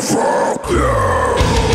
fuck you